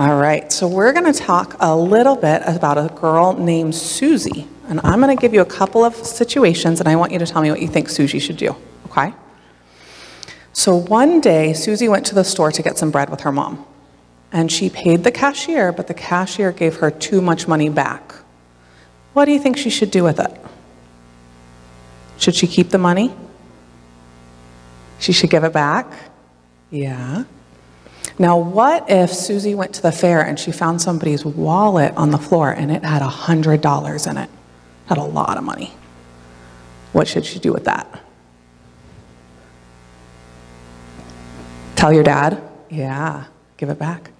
All right, so we're going to talk a little bit about a girl named Susie. And I'm going to give you a couple of situations, and I want you to tell me what you think Susie should do, okay? So one day, Susie went to the store to get some bread with her mom. And she paid the cashier, but the cashier gave her too much money back. What do you think she should do with it? Should she keep the money? She should give it back? Yeah. Now, what if Susie went to the fair and she found somebody's wallet on the floor and it had $100 in it? Had a lot of money. What should she do with that? Tell your dad? Yeah, give it back.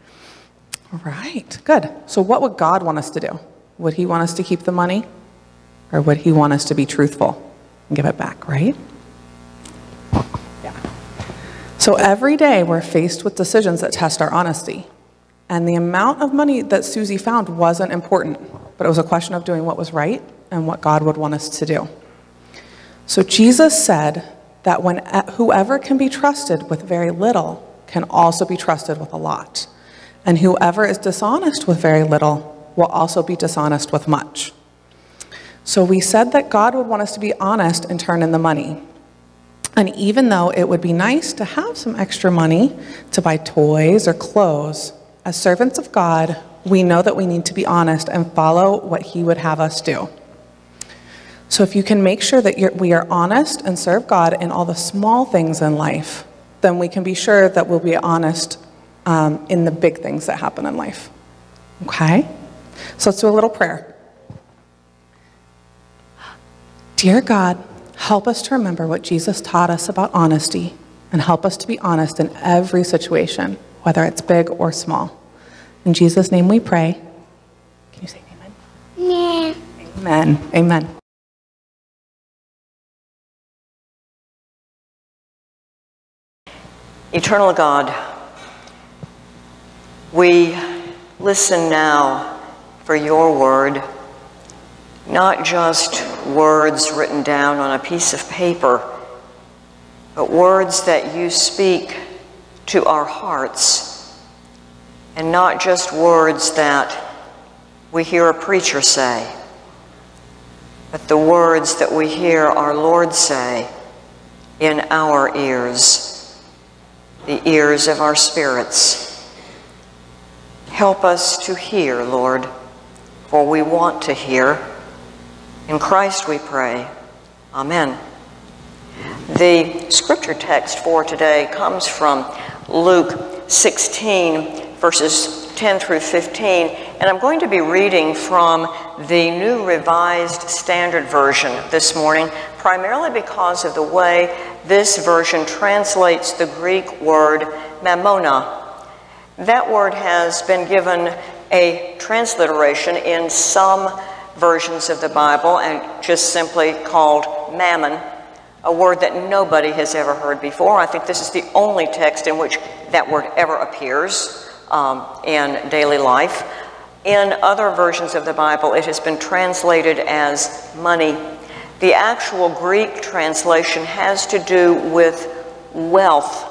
All right, good. So, what would God want us to do? Would He want us to keep the money? Or would He want us to be truthful and give it back, right? So, every day we're faced with decisions that test our honesty. And the amount of money that Susie found wasn't important, but it was a question of doing what was right and what God would want us to do. So, Jesus said that when eh, whoever can be trusted with very little can also be trusted with a lot. And whoever is dishonest with very little will also be dishonest with much. So we said that God would want us to be honest and turn in the money. And even though it would be nice to have some extra money to buy toys or clothes, as servants of God, we know that we need to be honest and follow what He would have us do. So if you can make sure that we are honest and serve God in all the small things in life, then we can be sure that we'll be honest um, in the big things that happen in life. Okay? So let's do a little prayer. Dear God, help us to remember what Jesus taught us about honesty and help us to be honest in every situation, whether it's big or small. In Jesus' name we pray. Can you say amen? Yeah. Amen. Amen. Eternal God, we listen now for your word, not just words written down on a piece of paper, but words that you speak to our hearts, and not just words that we hear a preacher say, but the words that we hear our Lord say in our ears the ears of our spirits. Help us to hear, Lord, for we want to hear. In Christ we pray. Amen. The scripture text for today comes from Luke 16, verses 10 through 15, and I'm going to be reading from the New Revised Standard Version this morning, primarily because of the way this version translates the Greek word mammona. That word has been given a transliteration in some versions of the Bible and just simply called mammon, a word that nobody has ever heard before. I think this is the only text in which that word ever appears um, in daily life. In other versions of the Bible, it has been translated as money the actual Greek translation has to do with wealth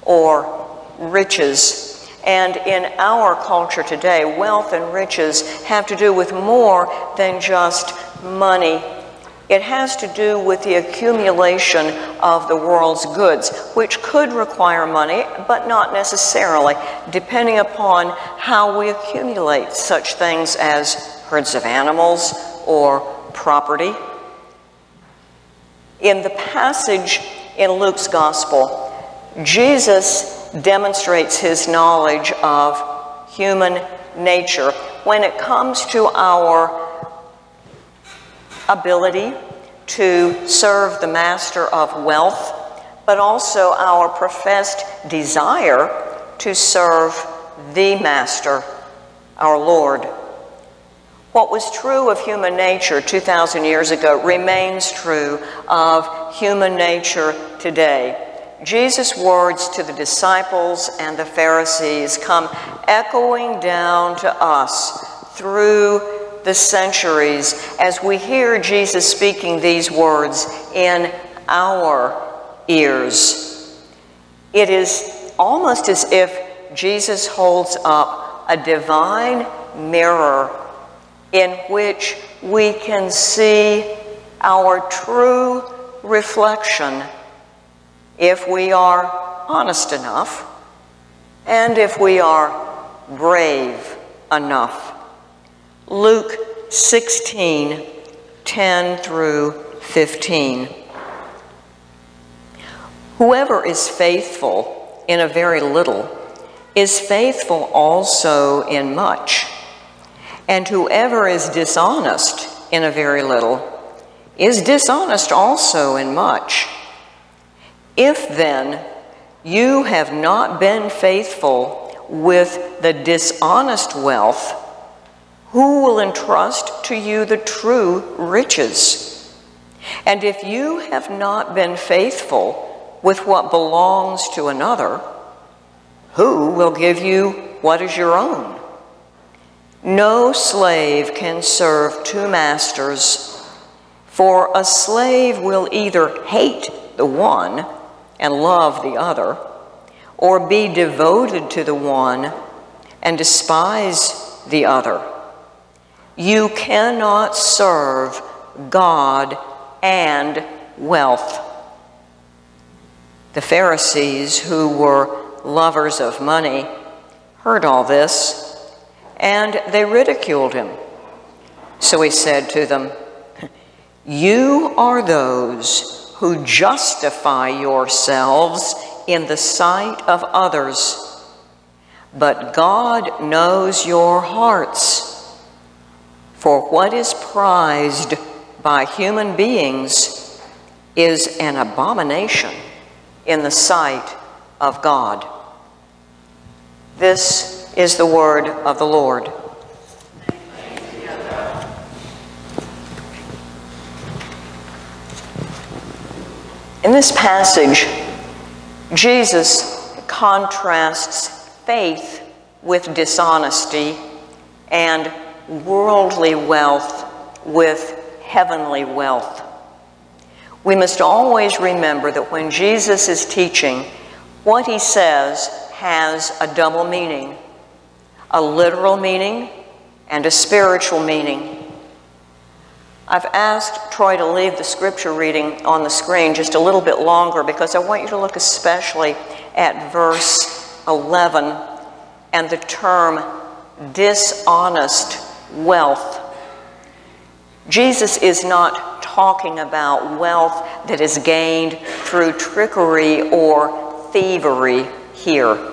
or riches. And in our culture today, wealth and riches have to do with more than just money. It has to do with the accumulation of the world's goods, which could require money, but not necessarily, depending upon how we accumulate such things as herds of animals or property in the passage in Luke's gospel, Jesus demonstrates his knowledge of human nature when it comes to our ability to serve the master of wealth, but also our professed desire to serve the master, our Lord. What was true of human nature 2,000 years ago remains true of human nature today. Jesus' words to the disciples and the Pharisees come echoing down to us through the centuries as we hear Jesus speaking these words in our ears. It is almost as if Jesus holds up a divine mirror in which we can see our true reflection if we are honest enough and if we are brave enough. Luke 16, 10 through 15. Whoever is faithful in a very little is faithful also in much. And whoever is dishonest in a very little is dishonest also in much. If then you have not been faithful with the dishonest wealth, who will entrust to you the true riches? And if you have not been faithful with what belongs to another, who will give you what is your own? No slave can serve two masters, for a slave will either hate the one and love the other, or be devoted to the one and despise the other. You cannot serve God and wealth. The Pharisees, who were lovers of money, heard all this and they ridiculed him. So he said to them, You are those who justify yourselves in the sight of others, but God knows your hearts. For what is prized by human beings is an abomination in the sight of God. This is the word of the Lord. In this passage, Jesus contrasts faith with dishonesty and worldly wealth with heavenly wealth. We must always remember that when Jesus is teaching, what he says has a double meaning a literal meaning and a spiritual meaning. I've asked Troy to leave the scripture reading on the screen just a little bit longer because I want you to look especially at verse 11 and the term dishonest wealth. Jesus is not talking about wealth that is gained through trickery or thievery here.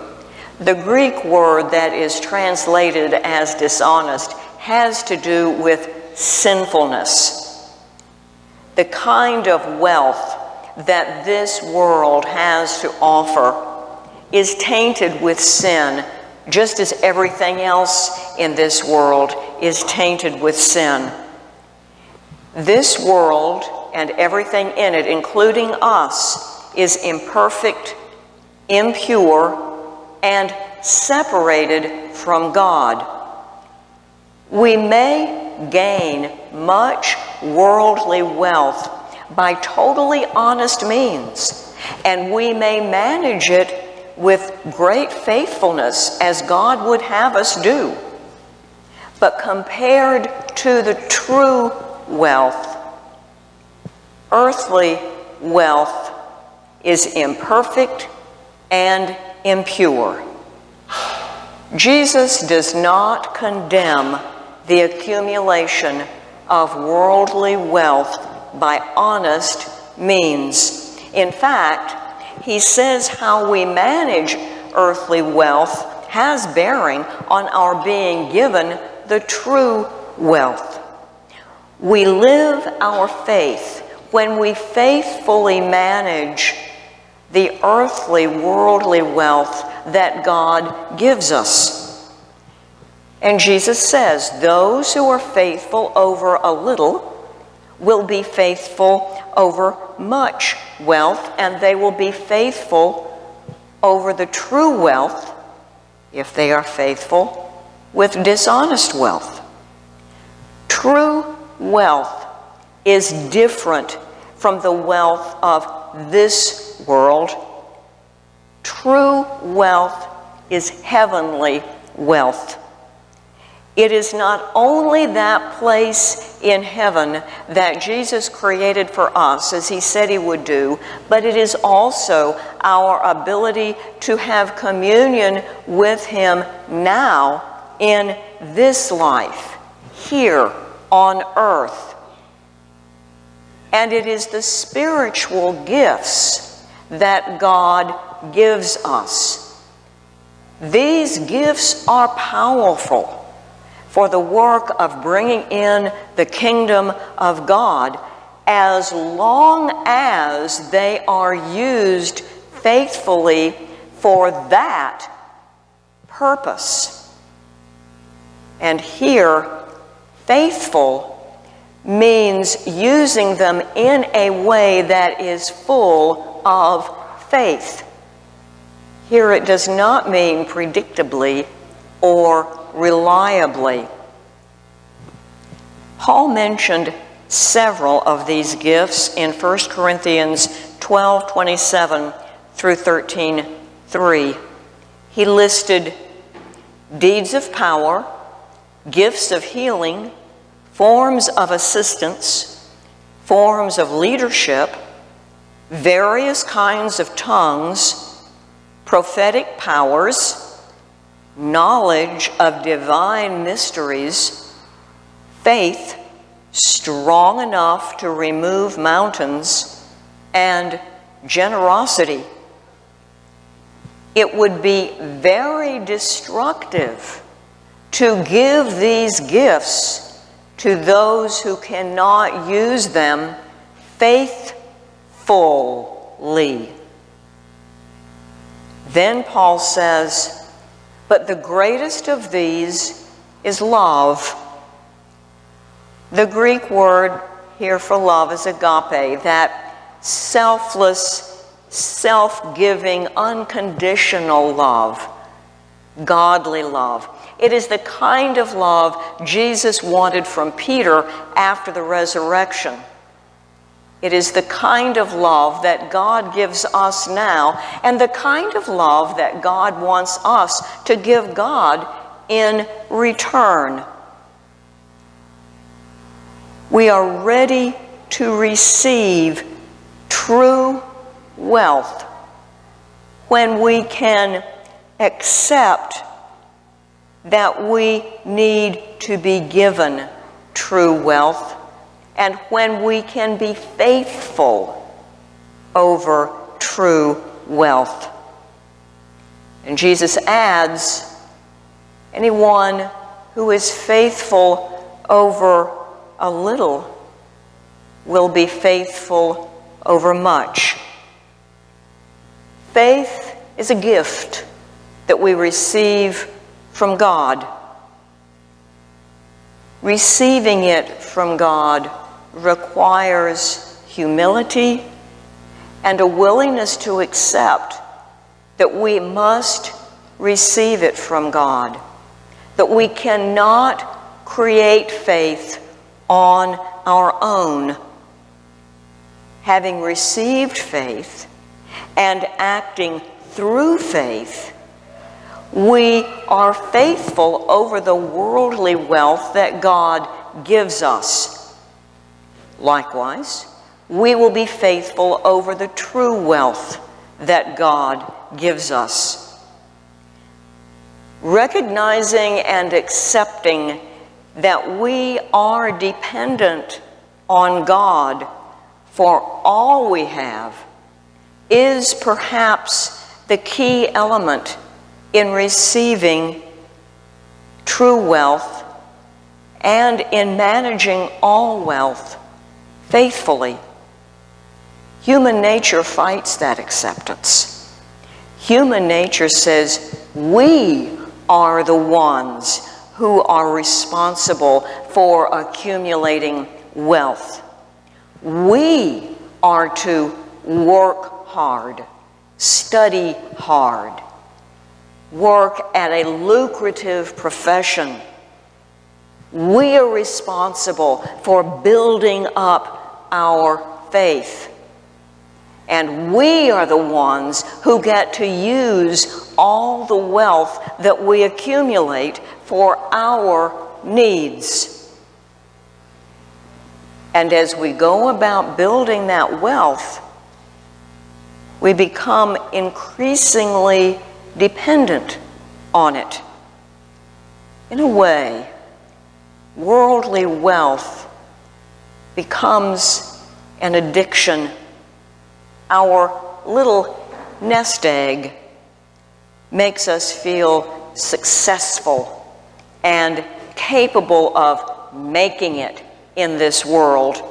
The Greek word that is translated as dishonest has to do with sinfulness. The kind of wealth that this world has to offer is tainted with sin just as everything else in this world is tainted with sin. This world and everything in it, including us, is imperfect, impure, and separated from God. We may gain much worldly wealth by totally honest means, and we may manage it with great faithfulness as God would have us do. But compared to the true wealth, earthly wealth is imperfect and impure. Jesus does not condemn the accumulation of worldly wealth by honest means. In fact, he says how we manage earthly wealth has bearing on our being given the true wealth. We live our faith when we faithfully manage the earthly, worldly wealth that God gives us. And Jesus says, Those who are faithful over a little will be faithful over much wealth, and they will be faithful over the true wealth if they are faithful with dishonest wealth. True wealth is different from the wealth of this world. True wealth is heavenly wealth. It is not only that place in heaven that Jesus created for us, as he said he would do, but it is also our ability to have communion with him now in this life, here on earth. And it is the spiritual gifts that God gives us. These gifts are powerful for the work of bringing in the kingdom of God as long as they are used faithfully for that purpose. And here, faithful means using them in a way that is full of faith. Here it does not mean predictably or reliably. Paul mentioned several of these gifts in 1 Corinthians 12 27 through 13 3. He listed deeds of power, gifts of healing, forms of assistance, forms of leadership, various kinds of tongues, prophetic powers knowledge of divine mysteries, faith strong enough to remove mountains, and generosity. It would be very destructive to give these gifts to those who cannot use them faithfully. Then Paul says, but the greatest of these is love. The Greek word here for love is agape, that selfless, self giving, unconditional love, godly love. It is the kind of love Jesus wanted from Peter after the resurrection. It is the kind of love that God gives us now, and the kind of love that God wants us to give God in return. We are ready to receive true wealth when we can accept that we need to be given true wealth and when we can be faithful over true wealth. And Jesus adds, anyone who is faithful over a little will be faithful over much. Faith is a gift that we receive from God. Receiving it from God requires humility and a willingness to accept that we must receive it from God, that we cannot create faith on our own. Having received faith and acting through faith, we are faithful over the worldly wealth that God gives us. Likewise, we will be faithful over the true wealth that God gives us. Recognizing and accepting that we are dependent on God for all we have is perhaps the key element in receiving true wealth and in managing all wealth faithfully. Human nature fights that acceptance. Human nature says we are the ones who are responsible for accumulating wealth. We are to work hard, study hard, work at a lucrative profession. We are responsible for building up our faith. And we are the ones who get to use all the wealth that we accumulate for our needs. And as we go about building that wealth, we become increasingly dependent on it. In a way, worldly wealth becomes an addiction. Our little nest egg makes us feel successful and capable of making it in this world.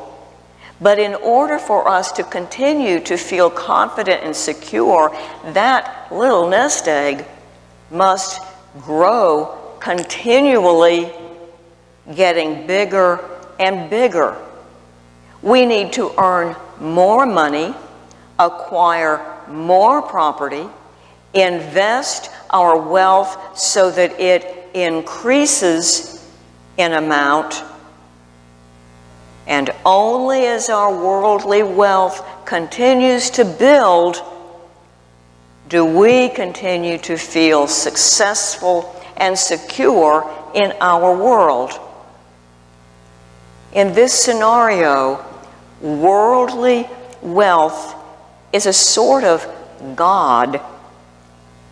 But in order for us to continue to feel confident and secure, that little nest egg must grow continually, getting bigger and bigger. We need to earn more money, acquire more property, invest our wealth so that it increases in amount and only as our worldly wealth continues to build do we continue to feel successful and secure in our world. In this scenario, worldly wealth is a sort of God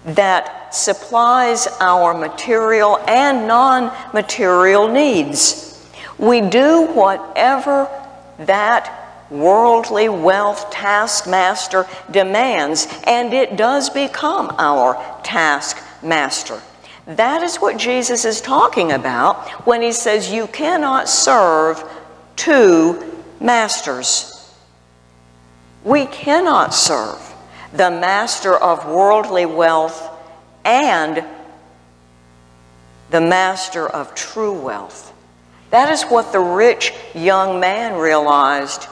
that supplies our material and non material needs. We do whatever that worldly wealth taskmaster demands, and it does become our taskmaster. That is what Jesus is talking about when he says you cannot serve two masters. We cannot serve the master of worldly wealth and the master of true wealth. That is what the rich young man realized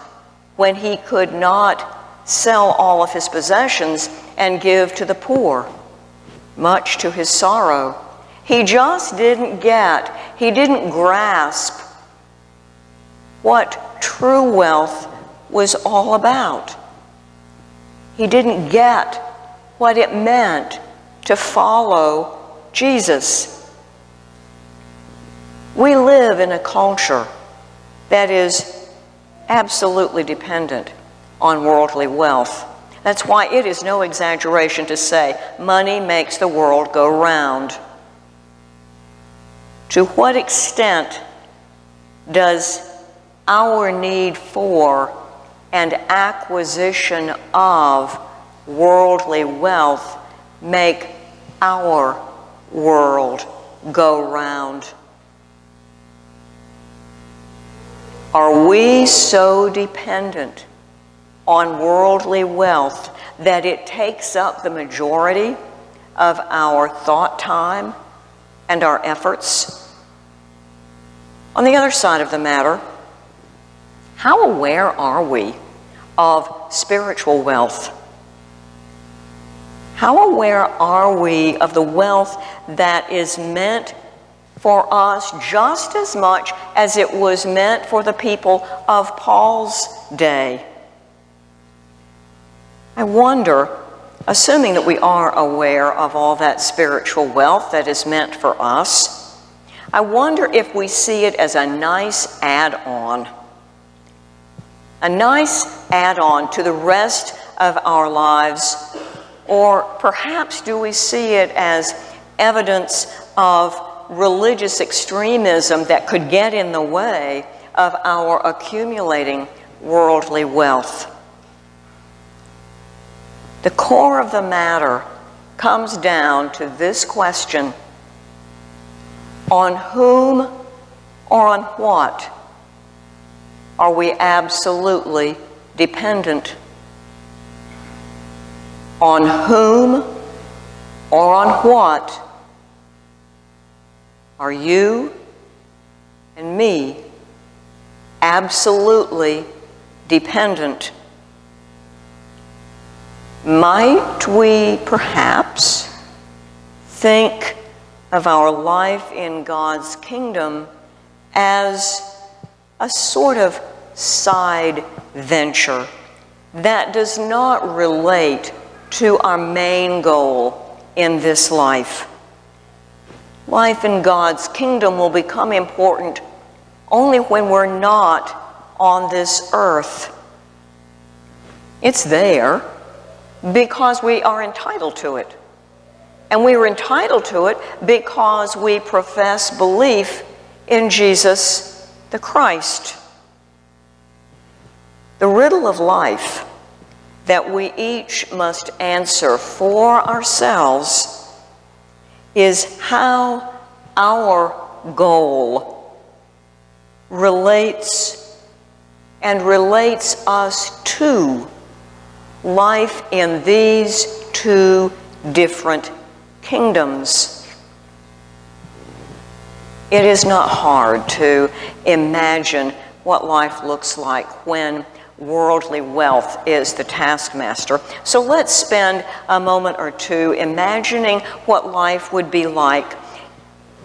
when he could not sell all of his possessions and give to the poor, much to his sorrow. He just didn't get, he didn't grasp what true wealth was all about. He didn't get what it meant to follow Jesus. We live in a culture that is absolutely dependent on worldly wealth. That's why it is no exaggeration to say money makes the world go round. To what extent does our need for and acquisition of worldly wealth make our world go round? Are we so dependent on worldly wealth that it takes up the majority of our thought time and our efforts? On the other side of the matter, how aware are we of spiritual wealth? How aware are we of the wealth that is meant for us just as much as it was meant for the people of Paul's day. I wonder, assuming that we are aware of all that spiritual wealth that is meant for us, I wonder if we see it as a nice add on. A nice add on to the rest of our lives, or perhaps do we see it as evidence of religious extremism that could get in the way of our accumulating worldly wealth. The core of the matter comes down to this question on whom or on what are we absolutely dependent? On whom or on what are you and me absolutely dependent? Might we perhaps think of our life in God's kingdom as a sort of side venture that does not relate to our main goal in this life? life in God's kingdom will become important only when we're not on this earth. It's there because we are entitled to it. And we are entitled to it because we profess belief in Jesus the Christ. The riddle of life that we each must answer for ourselves is how our goal relates and relates us to life in these two different kingdoms. It is not hard to imagine what life looks like when worldly wealth is the taskmaster. So let's spend a moment or two imagining what life would be like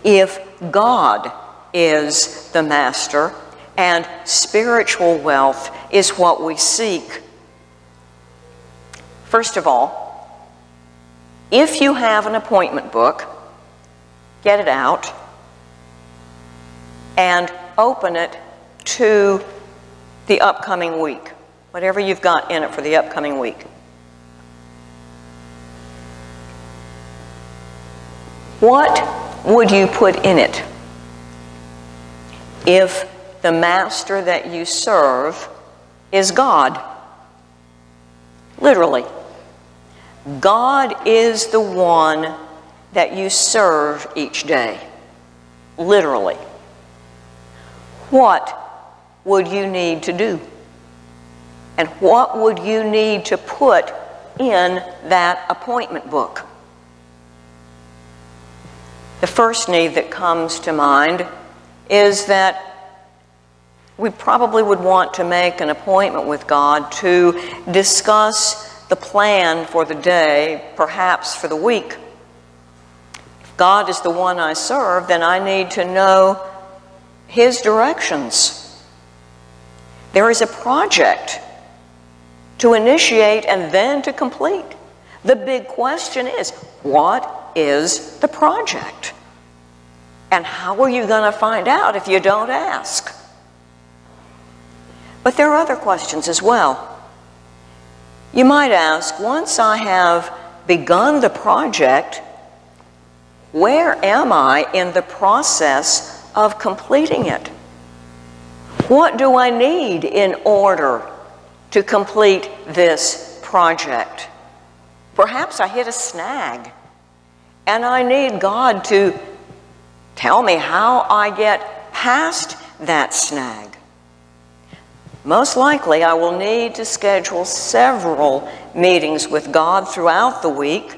if God is the master and spiritual wealth is what we seek. First of all, if you have an appointment book, get it out and open it to the upcoming week, whatever you've got in it for the upcoming week. What would you put in it if the master that you serve is God? Literally. God is the one that you serve each day. Literally. What would you need to do? And what would you need to put in that appointment book? The first need that comes to mind is that we probably would want to make an appointment with God to discuss the plan for the day, perhaps for the week. If God is the one I serve, then I need to know His directions. There is a project to initiate and then to complete. The big question is what is the project? And how are you going to find out if you don't ask? But there are other questions as well. You might ask, once I have begun the project, where am I in the process of completing it? What do I need in order to complete this project? Perhaps I hit a snag and I need God to tell me how I get past that snag. Most likely, I will need to schedule several meetings with God throughout the week,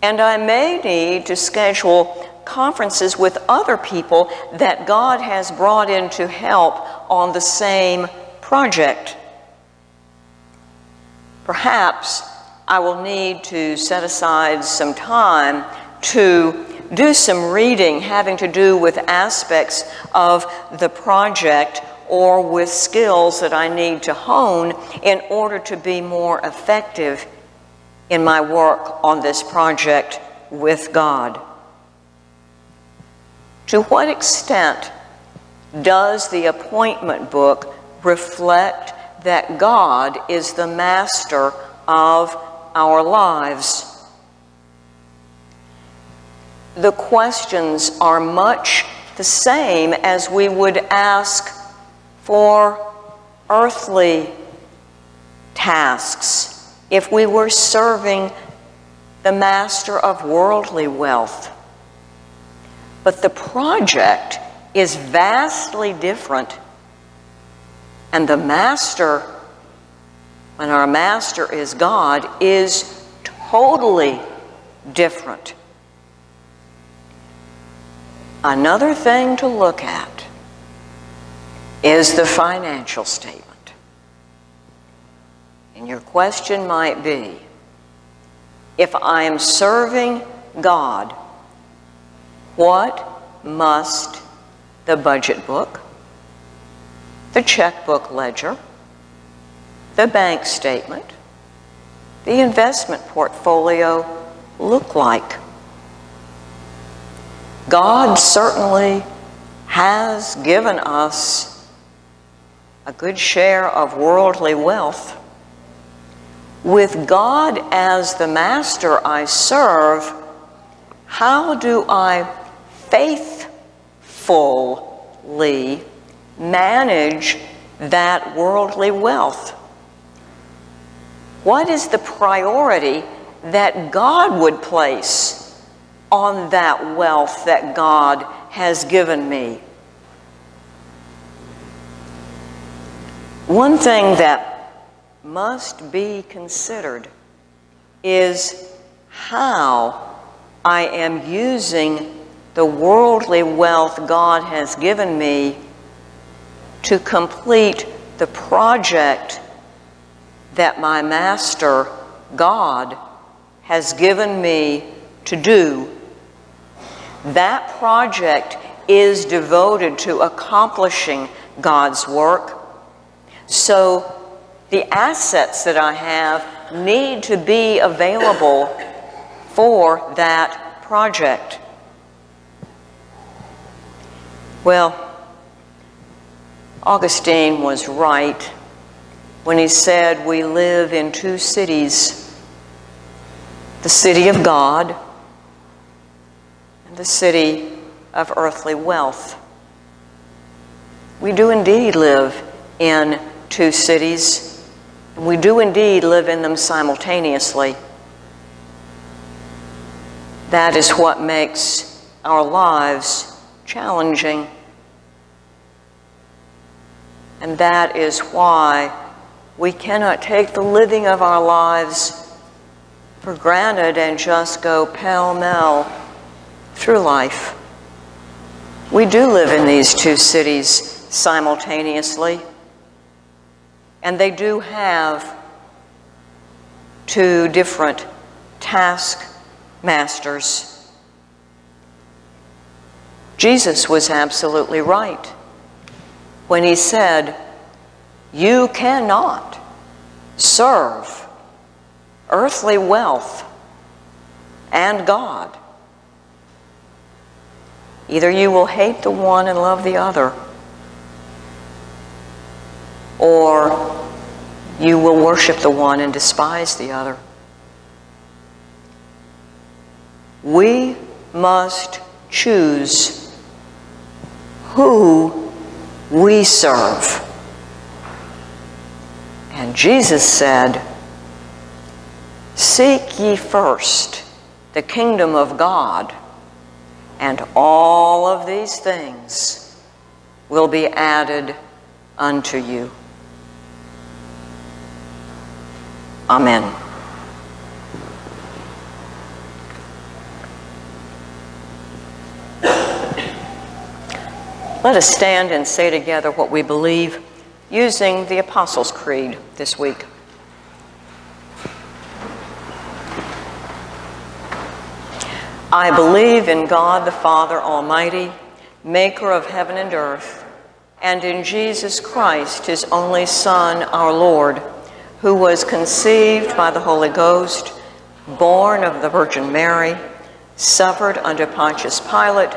and I may need to schedule conferences with other people that God has brought in to help on the same project. Perhaps I will need to set aside some time to do some reading having to do with aspects of the project or with skills that I need to hone in order to be more effective in my work on this project with God. To what extent does the appointment book reflect that God is the master of our lives? The questions are much the same as we would ask for earthly tasks if we were serving the master of worldly wealth. But the project is vastly different. And the master, when our master is God, is totally different. Another thing to look at is the financial statement. And your question might be if I am serving God, what must the budget book, the checkbook ledger, the bank statement, the investment portfolio look like? God certainly has given us a good share of worldly wealth. With God as the master I serve, how do I faithfully manage that worldly wealth? What is the priority that God would place on that wealth that God has given me? One thing that must be considered is how I am using the worldly wealth God has given me to complete the project that my master, God, has given me to do. That project is devoted to accomplishing God's work. So the assets that I have need to be available for that project. Well, Augustine was right when he said we live in two cities the city of God and the city of earthly wealth. We do indeed live in two cities, and we do indeed live in them simultaneously. That is what makes our lives challenging. And that is why we cannot take the living of our lives for granted and just go pell mell through life. We do live in these two cities simultaneously, and they do have two different task masters. Jesus was absolutely right when he said, You cannot serve earthly wealth and God. Either you will hate the one and love the other, or you will worship the one and despise the other. We must choose who we serve. And Jesus said, Seek ye first the kingdom of God, and all of these things will be added unto you. Amen. Let us stand and say together what we believe using the Apostles' Creed this week. I believe in God the Father Almighty, maker of heaven and earth, and in Jesus Christ, his only Son, our Lord, who was conceived by the Holy Ghost, born of the Virgin Mary, suffered under Pontius Pilate,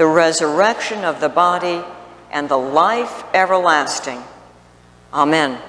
the resurrection of the body, and the life everlasting. Amen.